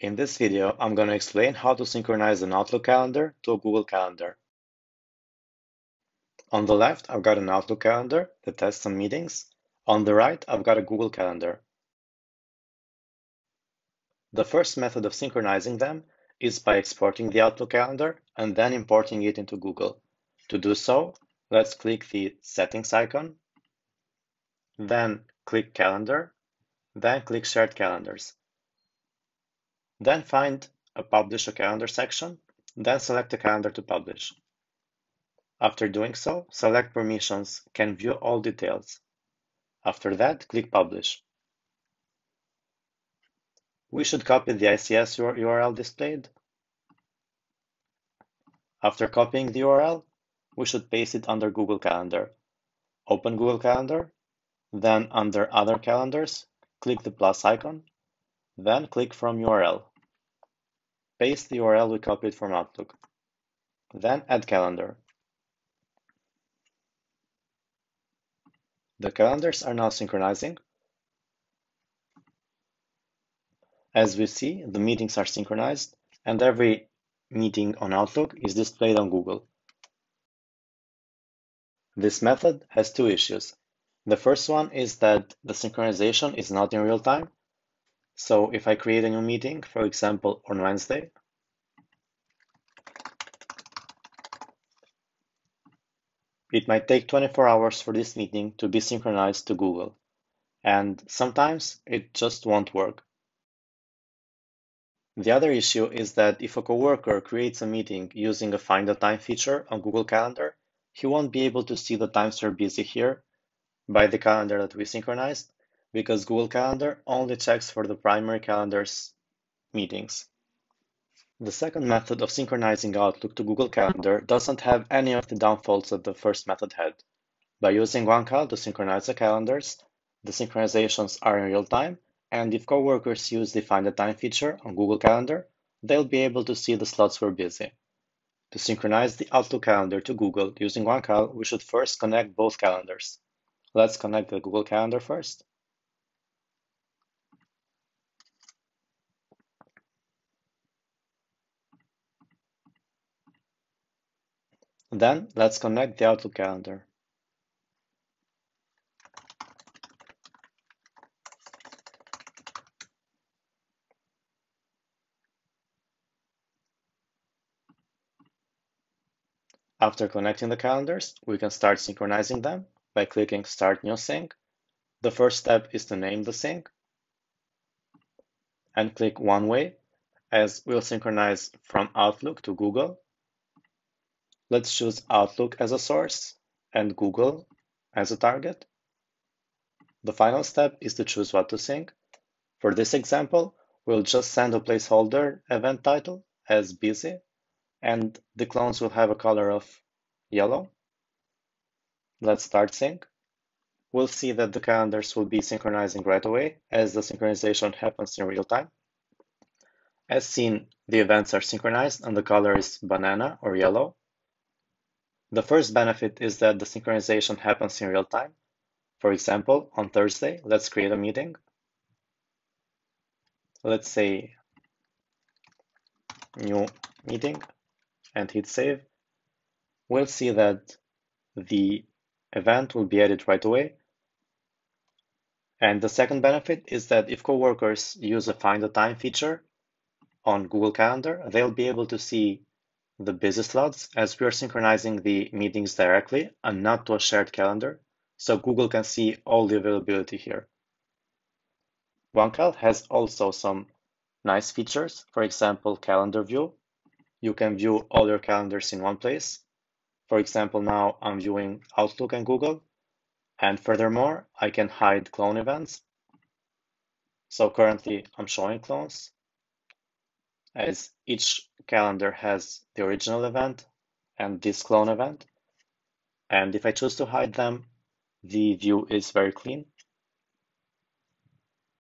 In this video, I'm going to explain how to synchronize an Outlook calendar to a Google Calendar. On the left, I've got an Outlook calendar that has some meetings. On the right, I've got a Google Calendar. The first method of synchronizing them is by exporting the Outlook calendar and then importing it into Google. To do so, let's click the Settings icon, then click Calendar, then click Shared Calendars. Then find a Publish a Calendar section, then select a calendar to publish. After doing so, select Permissions, can view all details. After that, click Publish. We should copy the ICS URL displayed. After copying the URL, we should paste it under Google Calendar. Open Google Calendar, then under Other Calendars, click the plus icon, then click from URL. Paste the URL we copied from Outlook. Then add calendar. The calendars are now synchronizing. As we see, the meetings are synchronized and every meeting on Outlook is displayed on Google. This method has two issues. The first one is that the synchronization is not in real time, so if I create a new meeting, for example, on Wednesday, it might take 24 hours for this meeting to be synchronized to Google. And sometimes it just won't work. The other issue is that if a coworker creates a meeting using a Find a Time feature on Google Calendar, he won't be able to see the times you're busy here by the calendar that we synchronized, because Google Calendar only checks for the primary calendar's meetings. The second method of synchronizing Outlook to Google Calendar doesn't have any of the downfalls that the first method had. By using OneCal to synchronize the calendars, the synchronizations are in real time, and if coworkers use the Find a Time feature on Google Calendar, they'll be able to see the slots we're busy. To synchronize the Outlook calendar to Google using OneCal, we should first connect both calendars. Let's connect the Google Calendar first. Then let's connect the Outlook calendar. After connecting the calendars, we can start synchronizing them by clicking Start New Sync. The first step is to name the sync and click One Way as we'll synchronize from Outlook to Google. Let's choose Outlook as a source and Google as a target. The final step is to choose what to sync. For this example, we'll just send a placeholder event title as busy, and the clones will have a color of yellow. Let's start sync. We'll see that the calendars will be synchronizing right away as the synchronization happens in real time. As seen, the events are synchronized and the color is banana or yellow. The first benefit is that the synchronization happens in real time. For example, on Thursday, let's create a meeting. Let's say new meeting and hit save. We'll see that the event will be added right away. And the second benefit is that if coworkers use a find a time feature on Google Calendar, they'll be able to see the busy slots as we are synchronizing the meetings directly and not to a shared calendar. So Google can see all the availability here. OneCal has also some nice features. For example, calendar view. You can view all your calendars in one place for example, now I'm viewing Outlook and Google. And furthermore, I can hide clone events. So currently I'm showing clones as each calendar has the original event and this clone event. And if I choose to hide them, the view is very clean.